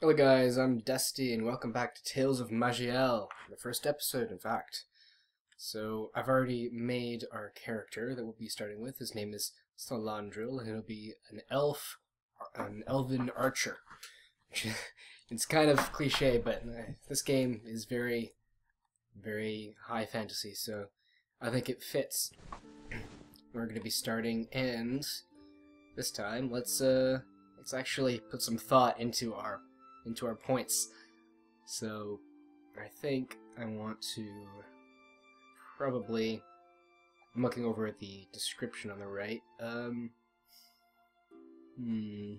Hello guys, I'm Dusty and welcome back to Tales of Maj'Eyal, the first episode in fact. So I've already made our character that we'll be starting with. His name is Salandril and he'll be an elf, an elven archer. it's kind of cliche, but uh, this game is very, very high fantasy, so I think it fits. We're going to be starting and this time let's uh let's actually put some thought into our into our points. So I think I want to probably I'm looking over at the description on the right. Um hmm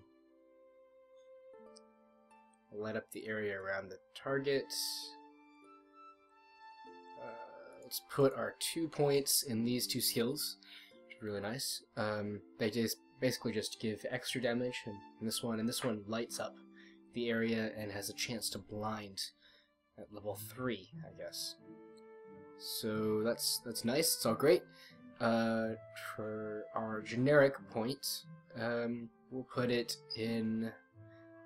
light up the area around the target. Uh, let's put our two points in these two skills, which is really nice. Um, they just basically just give extra damage, and, this one and this one lights up the area and has a chance to blind at level 3, I guess. So that's that's nice, it's all great. Uh, for our generic point, um, we'll put it in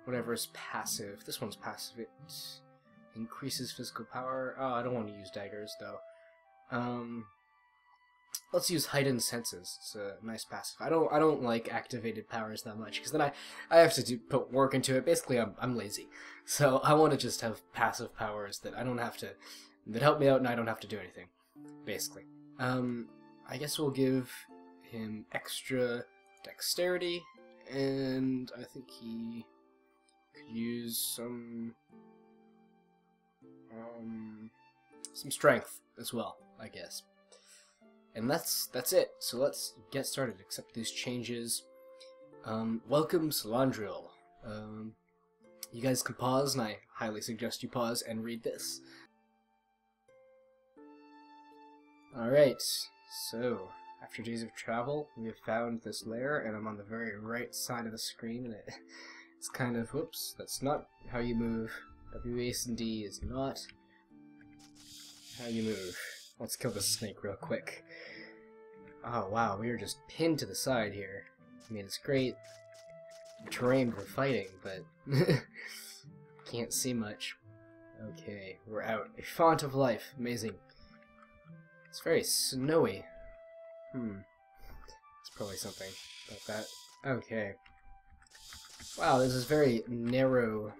whatever is passive. This one's passive. It increases physical power. Oh, I don't want to use daggers, though. Um, let's use heightened senses. It's a nice passive. I don't I don't like activated powers that much because then I I have to do, put work into it. Basically, I'm I'm lazy, so I want to just have passive powers that I don't have to that help me out and I don't have to do anything. Basically, um, I guess we'll give him extra dexterity, and I think he could use some um some strength as well. I guess. And that's that's it. So let's get started. Accept these changes. Um, welcome, Salandril. Um, you guys can pause, and I highly suggest you pause and read this. Alright, so after days of travel, we have found this lair, and I'm on the very right side of the screen, and it, it's kind of, whoops, that's not how you move. W, A, and D is not how you move. Let's kill this snake real quick. Oh wow, we are just pinned to the side here. I mean, it's great terrain for fighting, but can't see much. Okay, we're out. A font of life. Amazing. It's very snowy. Hmm. It's probably something about that. Okay. Wow, this is very narrow,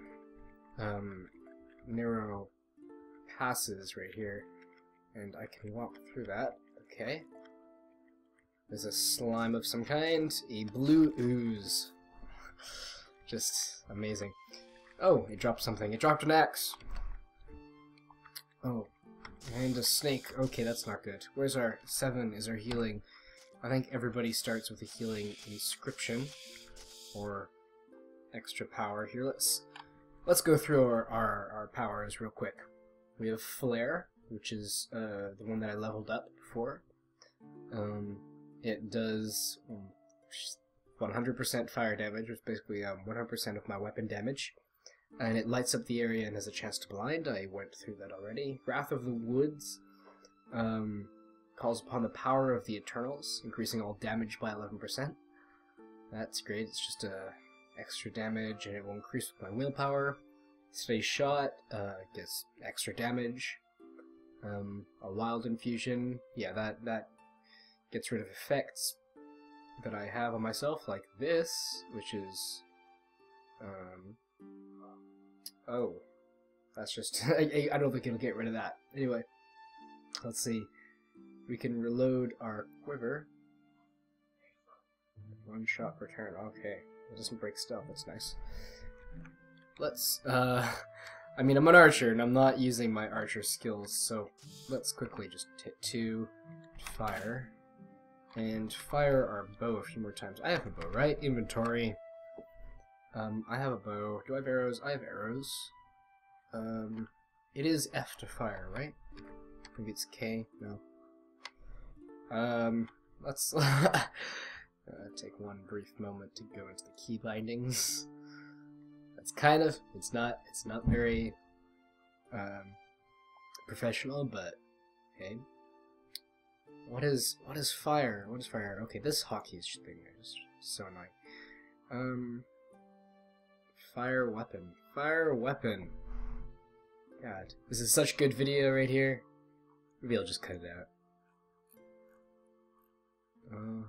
um, narrow passes right here. And I can walk through that. Okay. There's a slime of some kind. A blue ooze. Just amazing. Oh, it dropped something. It dropped an axe. Oh. And a snake. Okay, that's not good. Where's our... Seven is our healing. I think everybody starts with a healing inscription. Or extra power. Here, let's... Let's go through our, our, our powers real quick. We have Flare, which is uh, the one that I leveled up before. Um, it does 100% um, fire damage, which is basically 100% um, of my weapon damage. And it lights up the area and has a chance to blind. I went through that already. Wrath of the Woods um, calls upon the power of the Eternals, increasing all damage by 11%. That's great. It's just uh, extra damage, and it will increase with my willpower. Steady Shot uh, gets extra damage. Um, a wild infusion, yeah, that that gets rid of effects that I have on myself, like this, which is, um, oh, that's just, I, I don't think it'll get rid of that. Anyway, let's see, we can reload our quiver, one shot per turn, okay, it doesn't break stuff, that's nice. Let's, uh, I mean, I'm an archer, and I'm not using my archer skills, so let's quickly just hit two, fire, and fire our bow a few more times. I have a bow, right? Inventory. Um, I have a bow. Do I have arrows? I have arrows. Um, it is F to fire, right? Maybe it's K. No. Um, let's uh, take one brief moment to go into the key bindings. That's kind of it's not it's not very um, professional, but okay. What is what is fire? What is fire? Okay, this hotkey thing is so annoying. Um, Fire weapon. Fire weapon. God, this is such good video right here. Maybe I'll just cut it out. Uh,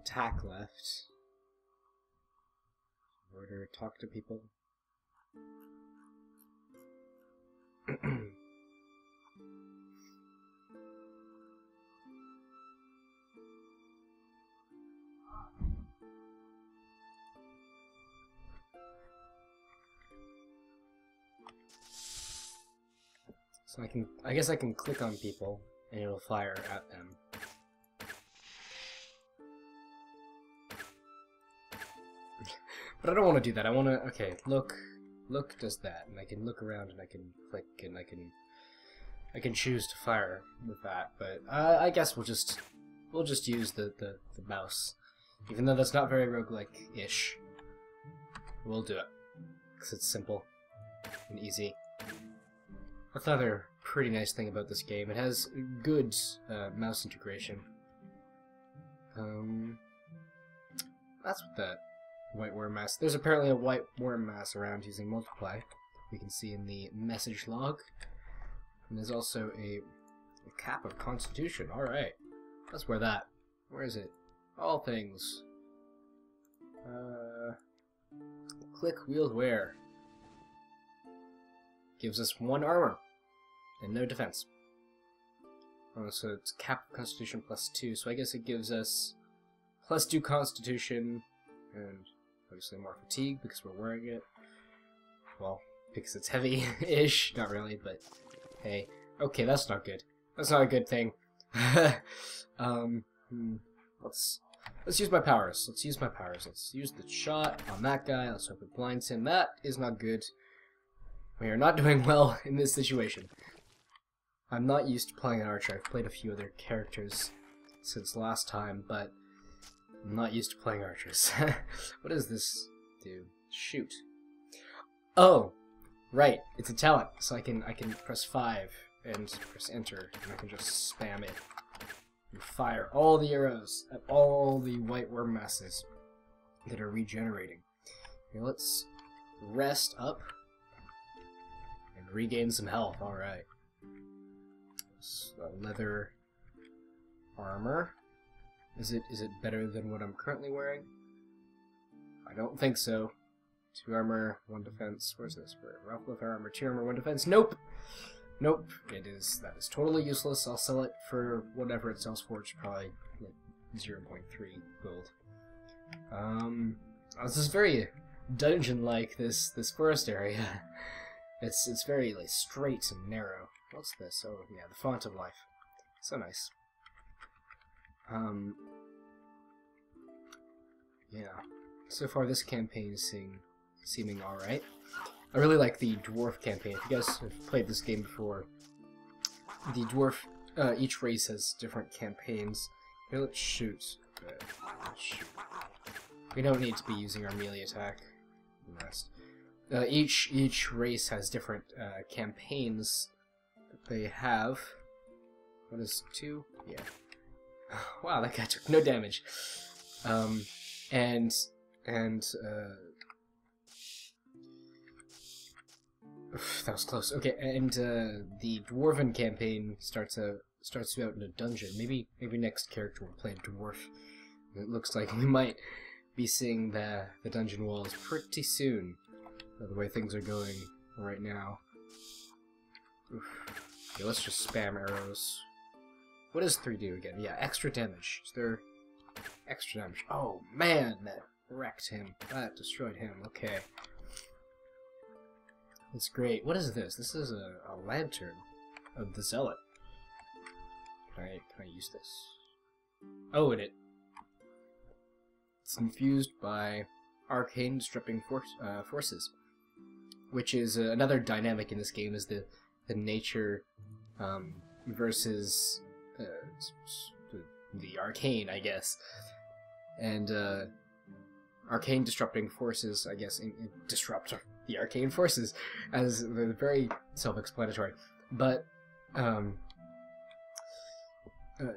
attack left. Order, talk to people. So I can, I guess I can click on people and it'll fire at them. But I don't want to do that. I want to, okay, look, look does that, and I can look around and I can click and I can, I can choose to fire with that. But uh, I guess we'll just, we'll just use the, the, the mouse. Even though that's not very roguelike-ish. We'll do it. Because it's simple and easy. Another pretty nice thing about this game, it has good uh, mouse integration. Um, that's what that white worm mass. There's apparently a white worm mass around using multiply. We can see in the message log. And there's also a, a cap of constitution. All right, let's wear that. Where is it? All things. Uh, click wield wear gives us one armor and no defense. Oh, so it's cap constitution plus two, so I guess it gives us plus two constitution and obviously more fatigue because we're wearing it. Well, because it's heavy-ish, not really, but hey. Okay, that's not good. That's not a good thing. um, hmm, let's let's use my powers. Let's use my powers. Let's use the shot on that guy. Let's hope it blinds him. That is not good. We are not doing well in this situation. I'm not used to playing an archer. I've played a few other characters since last time, but I'm not used to playing archers. what does this do? Shoot. Oh, right. It's a talent, so I can I can press five and press enter, and I can just spam it and fire all the arrows at all the white worm masses that are regenerating. Here, let's rest up and regain some health. All right. So, uh, leather armor. Is it is it better than what I'm currently wearing? I don't think so. Two armor, one defense. Where's this? For Ralph armor, two armor, one defense. Nope. Nope. It is that is totally useless. I'll sell it for whatever it sells for. It's probably like 0.3 gold. Um, this is very dungeon-like. This this forest area. It's it's very like straight and narrow. What's this? Oh yeah, the font of life. So nice. Um. Yeah. So far, this campaign is seeming seeming all right. I really like the dwarf campaign. If you guys have played this game before, the dwarf uh, each race has different campaigns. Here, let's shoot. We don't need to be using our melee attack. Uh, each each race has different uh, campaigns that they have. What is two? Yeah. wow, that guy took no damage. Um, and and uh, that was close. Okay, and uh, the dwarven campaign starts a starts out in a dungeon. Maybe maybe next character will play a dwarf. It looks like we might be seeing the the dungeon walls pretty soon the way things are going right now. Okay, let's just spam arrows. What does 3 do again? Yeah, extra damage. Is there extra damage? Oh, man, that wrecked him. That destroyed him. Okay. That's great. What is this? This is a, a lantern of the zealot. Can I, can I use this? Oh, and it... It's infused by arcane disrupting force, uh, forces which is uh, another dynamic in this game is the the nature um, versus uh, the arcane, I guess, and uh, arcane disrupting forces, I guess, in, in disrupt the arcane forces, as they're very self-explanatory. But um, uh,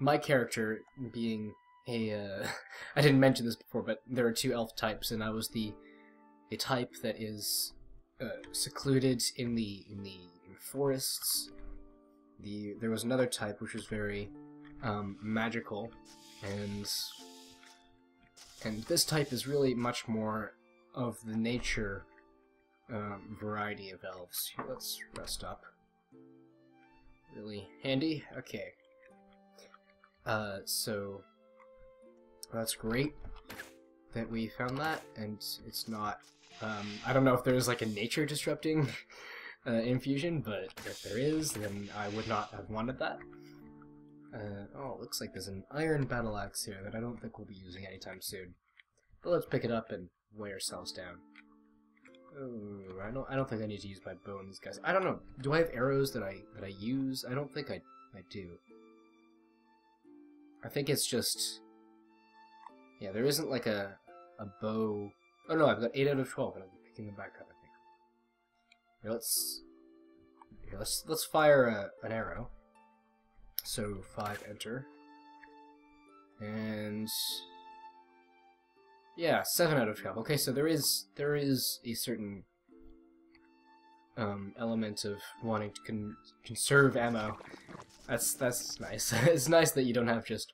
my character being a uh, I didn't mention this before, but there are two elf types, and I was the a type that is uh, secluded in the in the forests. The there was another type which was very um, magical, and and this type is really much more of the nature um, variety of elves. Here, let's rest up. Really handy. Okay. Uh, so that's great that we found that, and it's not. Um, I don't know if there's like a nature disrupting uh, infusion, but if there is, then I would not have wanted that. Uh, oh, looks like there's an iron battle axe here that I don't think we'll be using anytime soon. But let's pick it up and weigh ourselves down. I don't. I don't think I need to use my bones, guys. I don't know. Do I have arrows that I that I use? I don't think I I do. I think it's just. Yeah, there isn't like a a bow. Oh no, I've got eight out of twelve, and I'm picking them back up. Here, let's. Here, let's let's fire a, an arrow. So five enter. And yeah, seven out of twelve. Okay, so there is there is a certain um, element of wanting to con conserve ammo. That's that's nice. it's nice that you don't have just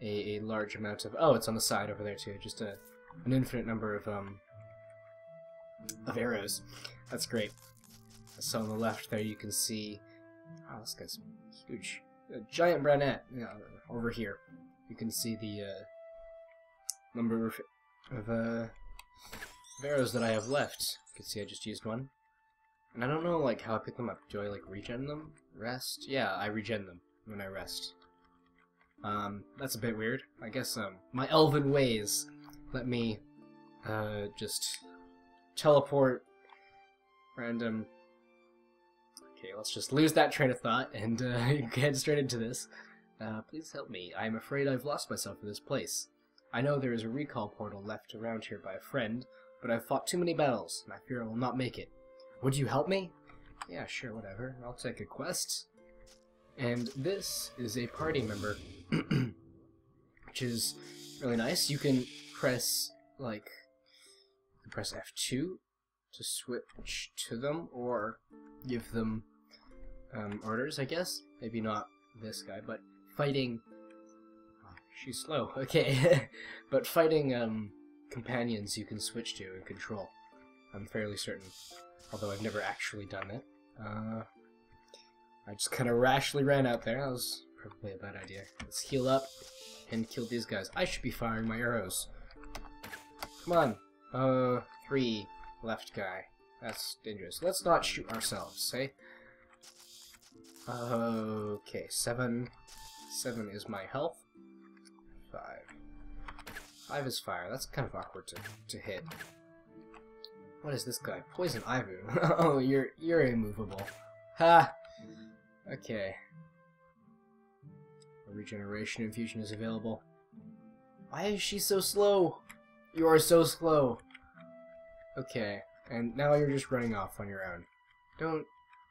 a, a large amount of. Oh, it's on the side over there too. Just a an infinite number of um of arrows. That's great. So on the left there you can see. Oh, this guy's huge. A giant brunette. Yeah, over here you can see the. Uh, number of, of uh, arrows that I have left. You can see I just used one. And I don't know like how I pick them up. Do I like regen them? Rest? Yeah, I regen them when I rest. Um, that's a bit weird. I guess um, my elven ways let me uh, just teleport random. Okay, let's just lose that train of thought and uh, get straight into this. Uh, please help me. I am afraid I've lost myself in this place. I know there is a recall portal left around here by a friend, but I've fought too many battles, and I fear I will not make it. Would you help me? Yeah, sure, whatever. I'll take a quest. And this is a party member, which is really nice. You can press, like, press F2 to switch to them, or give them um, orders, I guess. Maybe not this guy, but fighting She's slow, okay. but fighting um, companions you can switch to and control. I'm fairly certain. Although I've never actually done it. Uh, I just kind of rashly ran out there. That was probably a bad idea. Let's heal up and kill these guys. I should be firing my arrows. Come on. Uh, three left guy. That's dangerous. Let's not shoot ourselves, eh? Okay, seven. Seven is my health. Five. Five is fire. That's kind of awkward to, to hit. What is this guy? Poison Ivy. oh, you're you're immovable. Ha! Okay. A regeneration infusion is available. Why is she so slow? You are so slow. Okay, and now you're just running off on your own. Don't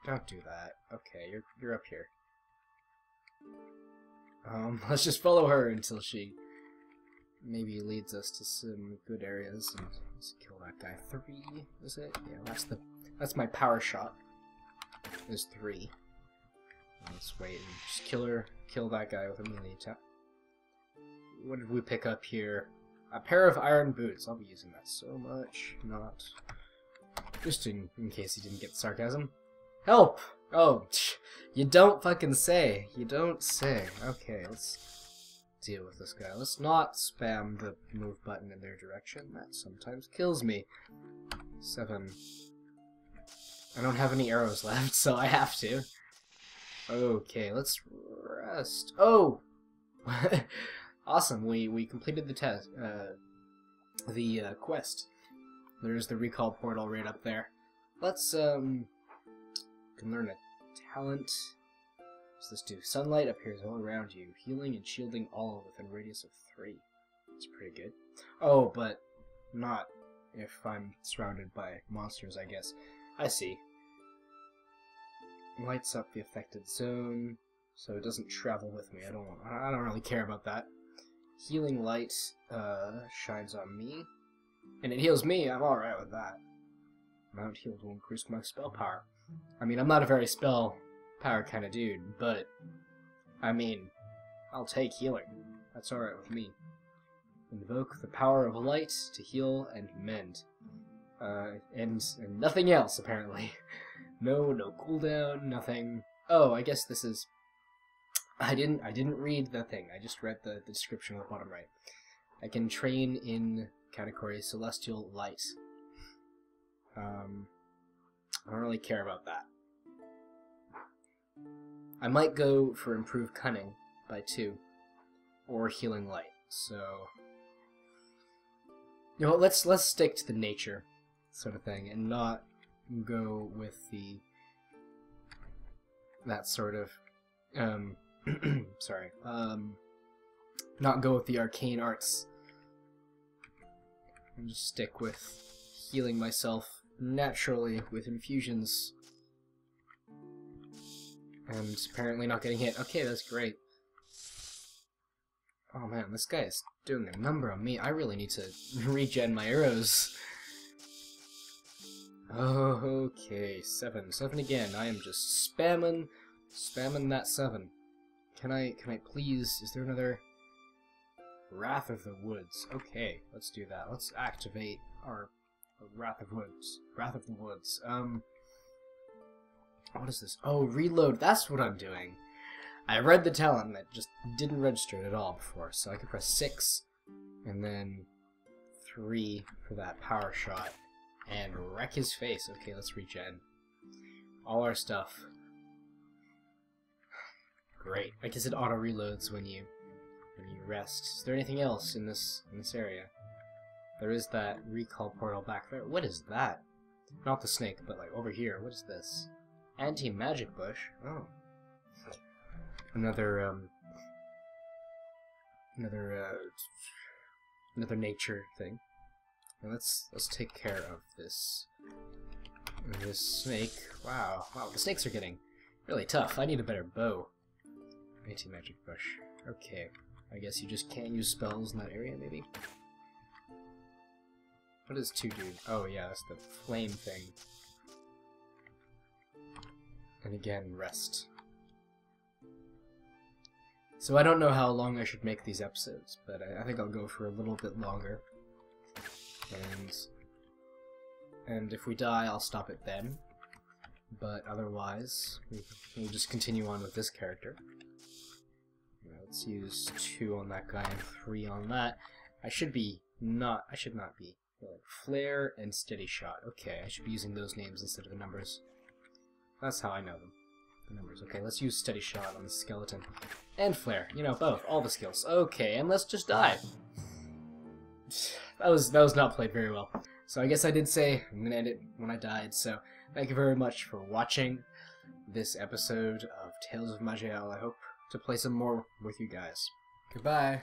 don't do that. Okay, you're you're up here. Um, let's just follow her until she maybe leads us to some good areas and let's kill that guy. Three, is it? Yeah, that's the that's my power shot. There's three. Let's wait and just kill her, kill that guy with a melee attack. What did we pick up here? A pair of iron boots. I'll be using that so much. Not just in, in case you didn't get sarcasm. Help! Oh, you don't fucking say. You don't say. Okay, let's deal with this guy. Let's not spam the move button in their direction. That sometimes kills me. Seven. I don't have any arrows left, so I have to. Okay, let's rest. Oh! awesome, we, we completed the test, uh, the uh, quest. There's the recall portal right up there. Let's, um, can learn a talent. What's this do? Sunlight appears all around you, healing and shielding all within radius of three. That's pretty good. Oh, but not if I'm surrounded by monsters, I guess. I see. Lights up the affected zone, so it doesn't travel with me. I don't. I don't really care about that. Healing light uh, shines on me, and it heals me. I'm alright with that. Mount healed will increase my spell power. I mean, I'm not a very spell power kind of dude, but I mean, I'll take healing. That's alright with me. Invoke the power of light to heal and mend. Uh, and, and nothing else, apparently. no, no cooldown, nothing. Oh, I guess this is... I didn't I didn't read the thing. I just read the, the description on the bottom right. I can train in category Celestial Light. Um, I don't really care about that. I might go for Improved Cunning by 2, or Healing Light, so... You know, let's let's stick to the nature sort of thing, and not go with the that sort of um sorry. Um not go with the arcane arts. And just stick with healing myself naturally with infusions. And apparently not getting hit. Okay that's great. Oh man this guy is doing a number on me. I really need to regen my arrows. Okay, seven. Seven again. I am just spamming, spamming that seven. Can I, can I please, is there another Wrath of the Woods? Okay, let's do that. Let's activate our Wrath of Woods. Wrath of the Woods. Um, what is this? Oh, reload. That's what I'm doing. I read the talent that just didn't register it at all before, so I could press 6 and then 3 for that power shot and wreck his face. Okay, let's regen. All our stuff. Great. I guess it auto reloads when you when you rest. Is there anything else in this in this area? There is that recall portal back there. What is that? Not the snake, but like over here. What is this? Anti-magic bush. Oh. Another um another uh another nature thing. Now let's let's take care of this this snake. Wow, wow, the snakes are getting really tough. I need a better bow. Anti-magic bush. Okay, I guess you just can't use spells in that area, maybe? What does 2 do? Oh yeah, that's the flame thing. And again, rest. So I don't know how long I should make these episodes, but I, I think I'll go for a little bit longer and and if we die, I'll stop it then. But otherwise, we, will just continue on with this character. Let's use two on that guy and three on that. I should be not. I should not be. Like Flare and Steady Shot. Okay, I should be using those names instead of the numbers. That's how I know them. The numbers. Okay, let's use Steady Shot on the skeleton. And Flare. You know, both. All the skills. Okay, and let's just die that was that was not played very well. So I guess I did say I'm gonna end it when I died. So thank you very much for watching this episode of Tales of Maj'Eyal. I hope to play some more with you guys. Goodbye.